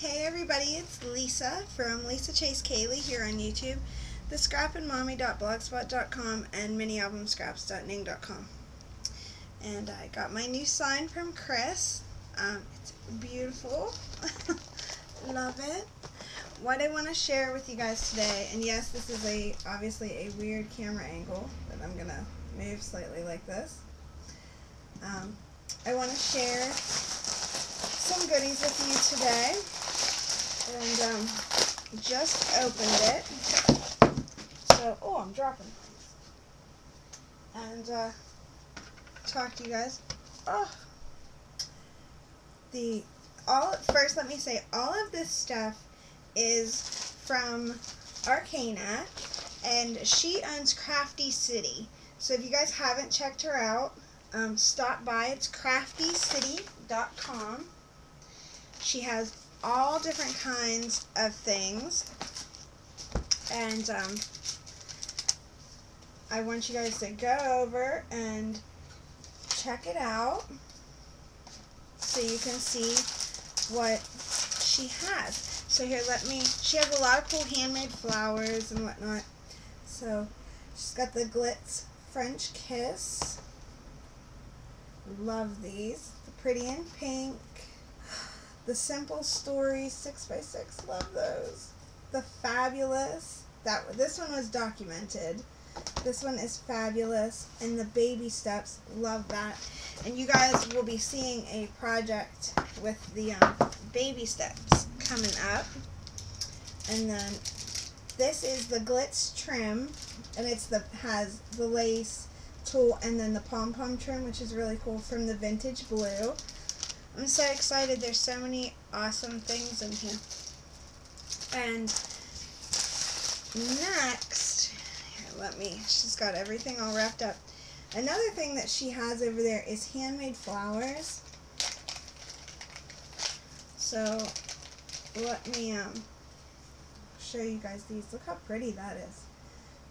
Hey everybody, it's Lisa from Lisa Chase Kaylee here on YouTube, the scrapandmommy.blogspot.com and minialbumscraps.ning.com. And I got my new sign from Chris. Um, it's beautiful. Love it. What I want to share with you guys today, and yes, this is a obviously a weird camera angle that I'm going to move slightly like this. Um, I want to share some goodies with you today and um, just opened it. So, oh, I'm dropping. And uh, talk to you guys. Oh, the all first. Let me say all of this stuff is from Archana, and she owns Crafty City. So if you guys haven't checked her out, um, stop by. It's craftycity.com. She has all different kinds of things. And um, I want you guys to go over and check it out so you can see what she has. So here, let me, she has a lot of cool handmade flowers and whatnot. So she's got the Glitz French Kiss. Love these. The Pretty in Pink. The Simple Stories 6x6, love those. The Fabulous, that this one was documented. This one is fabulous. And the Baby Steps, love that. And you guys will be seeing a project with the um, Baby Steps coming up. And then this is the Glitz Trim, and it's the has the lace tool and then the pom-pom trim, which is really cool from the Vintage Blue. I'm so excited. There's so many awesome things in here. And next, here, let me, she's got everything all wrapped up. Another thing that she has over there is handmade flowers. So, let me um, show you guys these. Look how pretty that is.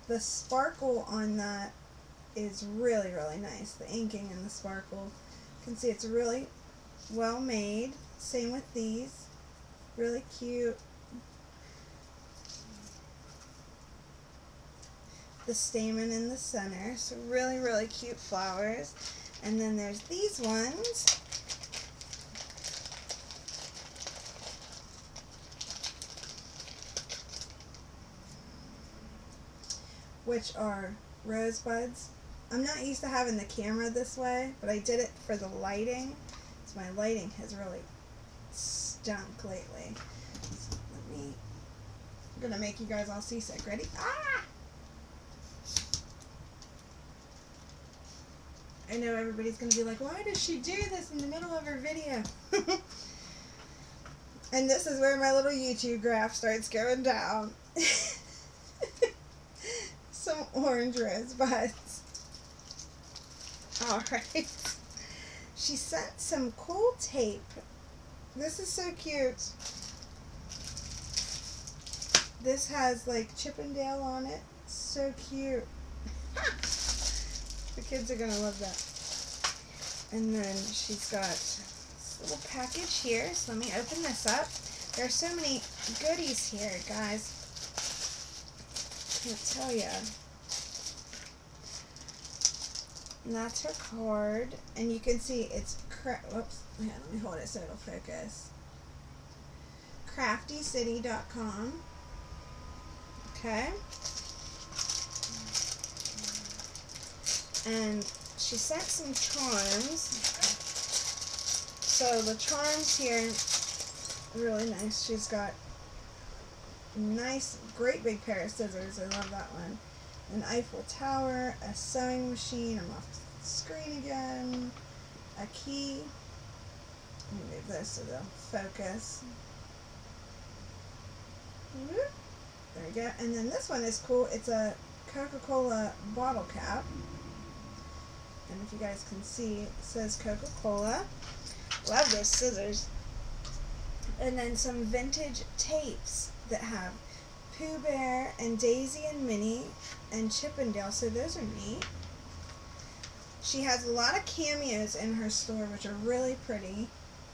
The sparkle on that is really, really nice. The inking and the sparkle. You can see it's really well made. Same with these. Really cute. The stamen in the center. So really, really cute flowers. And then there's these ones. Which are rosebuds. I'm not used to having the camera this way, but I did it for the lighting. My lighting has really stunk lately. So let me, I'm to make you guys all seasick. Ready? Ah! I know everybody's to be like, why does she do this in the middle of her video? and this is where my little YouTube graph starts going down. Some orange rosebuds. Alright. She sent some cool tape. This is so cute. This has like Chip 'n' Dale on it. So cute. the kids are going to love that. And then she's got this little package here. So let me open this up. There are so many goodies here, guys. I Can't tell you. That's her card. And you can see it's, cra whoops, yeah, let me hold it so it'll focus. CraftyCity.com. Okay. And she sent some charms. So the charms here, really nice. She's got nice, great big pair of scissors. I love that one an Eiffel Tower, a sewing machine, I'm off the screen again, a key, move this so they'll focus. There we go. And then this one is cool. It's a Coca-Cola bottle cap. And if you guys can see, it says Coca-Cola. Love those scissors. And then some vintage tapes that have Pooh Bear and Daisy and Minnie and Chip 'n' Dale, so those are neat. She has a lot of cameos in her store, which are really pretty.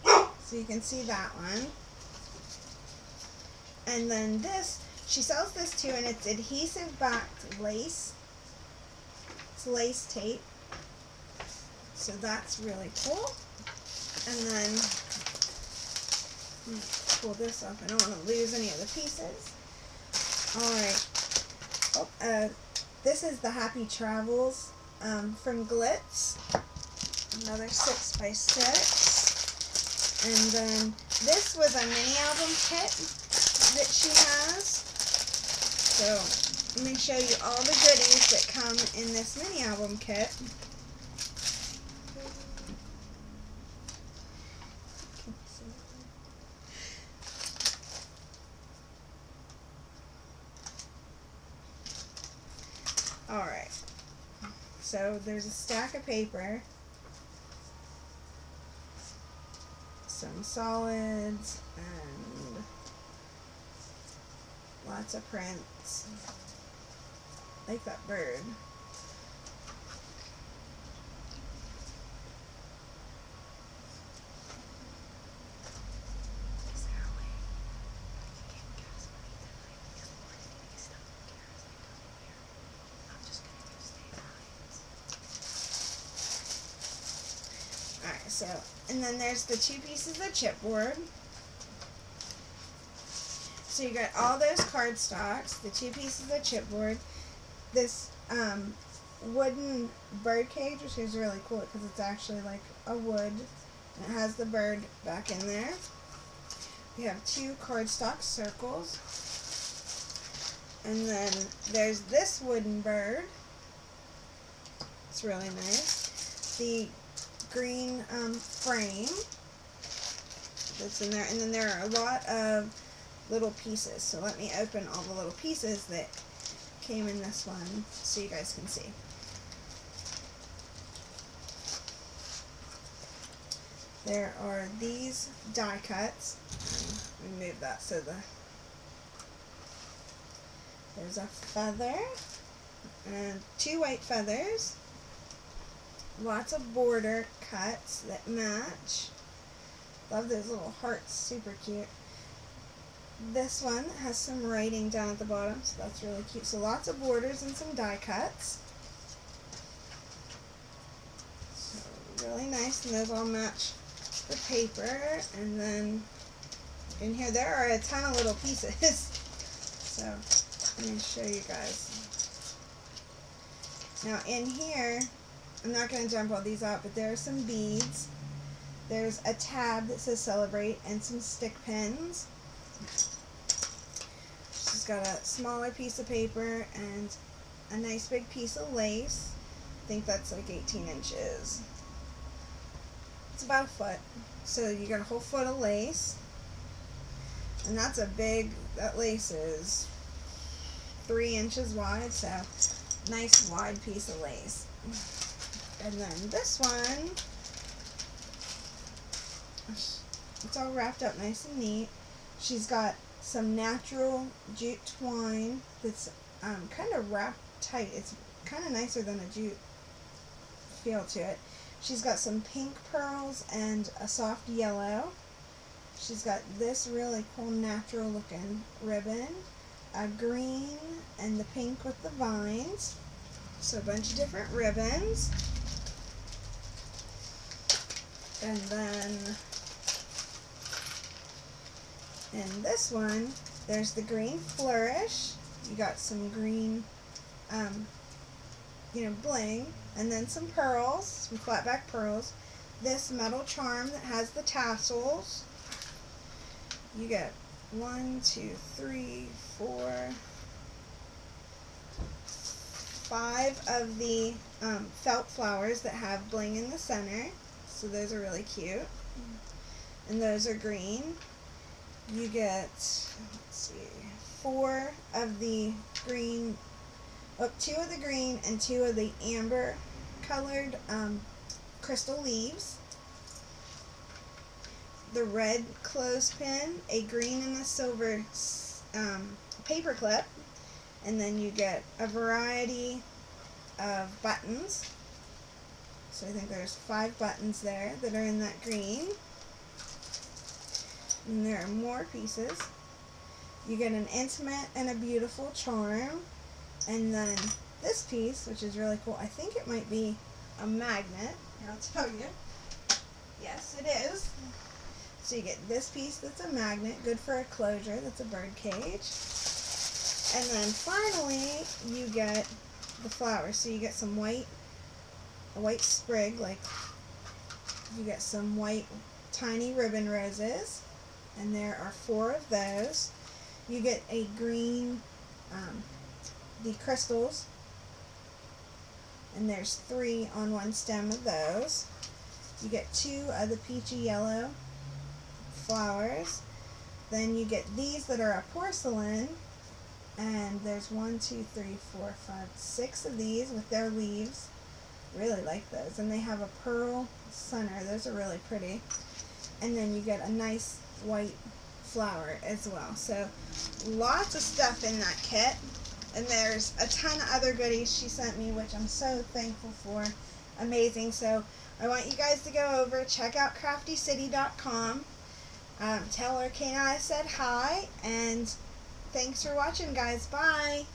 So you can see that one. And then this, she sells this too, and it's adhesive backed lace. It's lace tape. So that's really cool. And then pull this up. I don't want to lose any of the pieces. Alright. Oh, uh, this is the Happy Travels um, from Glitz. Another 6 by 6 And then this was a mini album kit that she has. So let me show you all the goodies that come in this mini album kit. Alright. So there's a stack of paper. Some solids and lots of prints. Like that bird. Alright, so, and then there's the two pieces of chipboard. So you got all those card stocks, the two pieces of chipboard, this um, wooden bird cage, which is really cool because it's actually like a wood. And it has the bird back in there. We have two cardstock circles. And then there's this wooden bird. It's really nice. The green um, frame that's in there. And then there are a lot of little pieces. So let me open all the little pieces that came in this one so you guys can see. There are these die cuts. Remove that so the there's a feather and two white feathers. Lots of border cuts that match. Love those little hearts, super cute. This one has some writing down at the bottom, so that's really cute. So lots of borders and some die cuts. So really nice, and those all match the paper. And then in here, there are a ton of little pieces. so let me show you guys. Now in here, I'm not going to jump all these out, but there are some beads. There's a tab that says celebrate and some stick pins. She's got a smaller piece of paper and a nice big piece of lace. I think that's like 18 inches. It's about a foot. So you got a whole foot of lace. And that's a big, that lace is three inches wide, so nice wide piece of lace. And then this one, it's all wrapped up nice and neat. She's got some natural jute twine that's um, kind of wrapped tight. It's kind of nicer than a jute feel to it. She's got some pink pearls and a soft yellow. She's got this really cool natural looking ribbon, a green and the pink with the vines. So a bunch of different ribbons. And then in this one, there's the green flourish. You got some green, um, you know, bling. And then some pearls, some flat back pearls. This metal charm that has the tassels. You get one, two, three, four, five of the um, felt flowers that have bling in the center. So those are really cute. And those are green. You get, let's see, four of the green, oh, two of the green and two of the amber colored um, crystal leaves. The red clothespin, a green and a silver um, paper clip, and then you get a variety of buttons. So I think there's five buttons there that are in that green. And there are more pieces. You get an intimate and a beautiful charm. And then this piece, which is really cool, I think it might be a magnet. I'll tell you. Yes, it is. So you get this piece that's a magnet, good for a closure, that's a bird cage. And then finally, you get the flowers. So you get some white, a white sprig, like you get some white tiny ribbon roses, and there are four of those. You get a green, um, the crystals, and there's three on one stem of those. You get two of the peachy yellow flowers. Then you get these that are a porcelain, and there's one, two, three, four, five, six of these with their leaves. Really like those. And they have a pearl center. Those are really pretty. And then you get a nice white flower as well. So lots of stuff in that kit. And there's a ton of other goodies she sent me, which I'm so thankful for. Amazing. So I want you guys to go over, check out craftycity.com. Um, tell her I said hi, and thanks for watching, guys. Bye.